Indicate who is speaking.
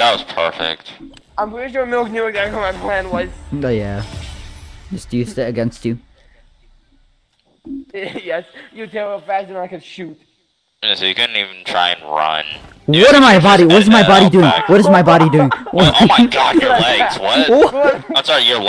Speaker 1: That was perfect.
Speaker 2: I'm pretty sure Milk knew exactly what my plan was.
Speaker 3: Oh yeah. Just used it against you.
Speaker 2: yes, you tell how fast and I can shoot.
Speaker 1: Yeah, So you couldn't even try and run.
Speaker 3: What am I body? What is my body doing? What is my body doing?
Speaker 1: Oh, my god, your legs, what? I'm sorry, your legs.